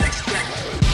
I expect.